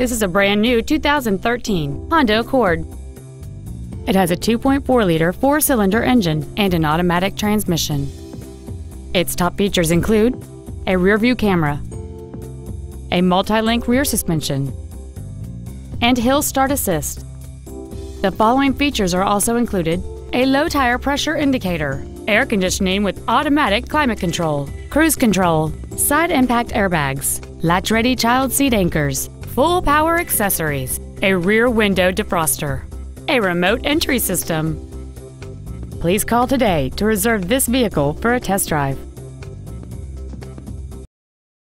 This is a brand new 2013 Honda Accord. It has a 2.4-liter four-cylinder engine and an automatic transmission. Its top features include a rear-view camera, a multi-link rear suspension, and hill start assist. The following features are also included a low tire pressure indicator, air conditioning with automatic climate control, cruise control, side impact airbags, latch ready child seat anchors, full power accessories, a rear window defroster, a remote entry system. Please call today to reserve this vehicle for a test drive.